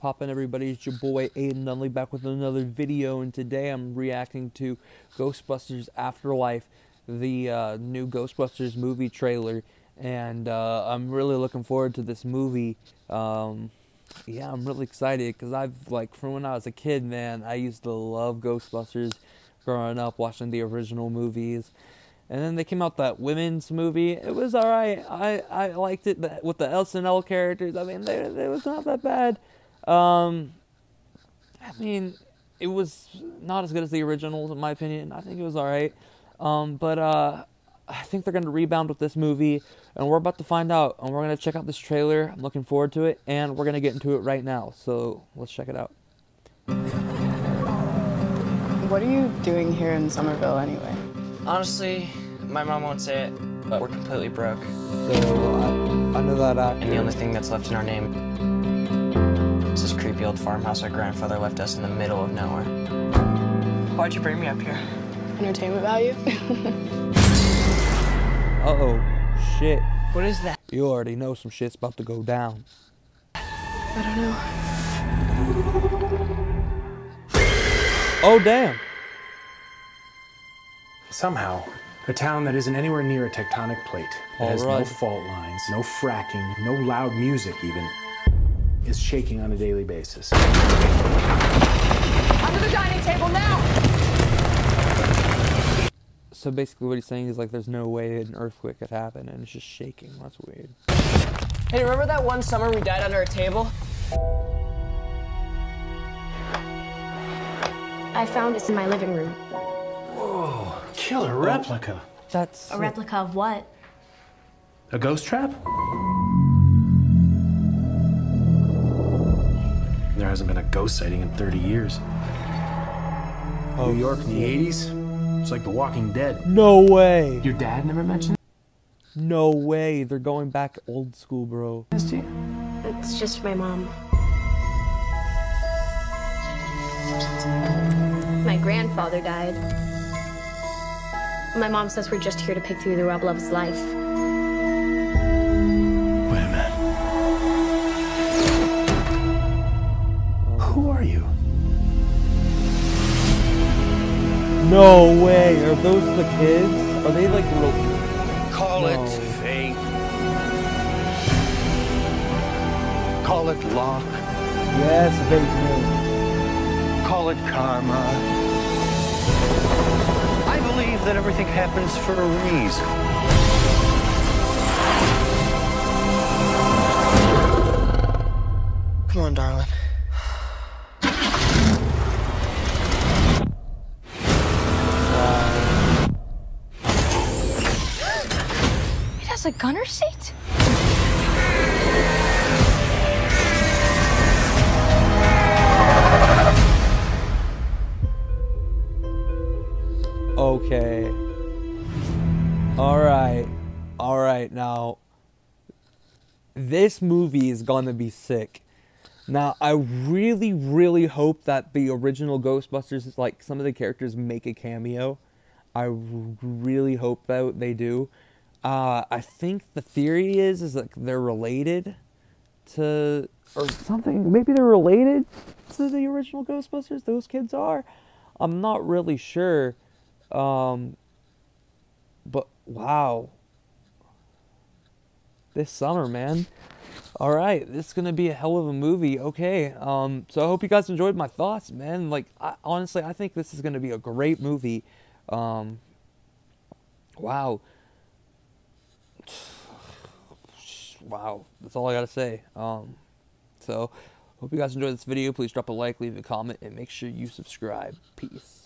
poppin' everybody? It's your boy Aidan Nunley back with another video, and today I'm reacting to Ghostbusters Afterlife, the uh, new Ghostbusters movie trailer, and uh, I'm really looking forward to this movie. Um, yeah, I'm really excited because I've like from when I was a kid, man, I used to love Ghostbusters growing up, watching the original movies. And then they came out that women's movie. It was all right. I, I liked it with the SNL characters. I mean, they, it was not that bad. Um, I mean, it was not as good as the originals, in my opinion. I think it was all right. Um, but uh, I think they're going to rebound with this movie, and we're about to find out. And we're going to check out this trailer. I'm looking forward to it, and we're going to get into it right now. So let's check it out. What are you doing here in Summerville anyway? Honestly, my mom won't say it, but we're completely broke. So I, I know that actor. And the only thing that's left in our name is this creepy old farmhouse our grandfather left us in the middle of nowhere. Why'd you bring me up here? Entertainment value? Uh-oh. Shit. What is that? You already know some shit's about to go down. I don't know. Oh, damn. Somehow, a town that isn't anywhere near a tectonic plate, that All has no fault lines, no fracking, no loud music even, is shaking on a daily basis. Under the dining table now! So basically, what he's saying is like, there's no way an earthquake could happen, and it's just shaking. That's weird. Hey, remember that one summer we died under a table? I found this in my living room. Whoa, killer replica. That's A replica of what? A ghost trap? There hasn't been a ghost sighting in 30 years. Oh. New York in the 80s? It's like The Walking Dead. no way. Your dad never mentioned No way. They're going back old school, bro. this to? It's just my mom. My grandfather died. My mom says we're just here to pick through the rubble of his life. No way. Are those the kids? Are they like real? Call No. it fate. Call it luck. Yes, Bateman. Call it karma. I believe that everything happens for a reason. Come on, darling. A gunner seat? Okay. All right. All right. Now, this movie is going to be sick. Now, I really, really hope that the original Ghostbusters, like some of the characters, make a cameo. I really hope that they do. Uh, I think the theory is is that they're related to or something. Maybe they're related to the original Ghostbusters. Those kids are. I'm not really sure. Um, but wow, this summer, man. All right, this is gonna be a hell of a movie. Okay, um, so I hope you guys enjoyed my thoughts, man. Like, I, honestly, I think this is gonna be a great movie. Um, wow, wow, that's all I gotta say. Um, so hope you guys enjoyed this video. Please drop a like, leave a comment, and make sure you subscribe. Peace.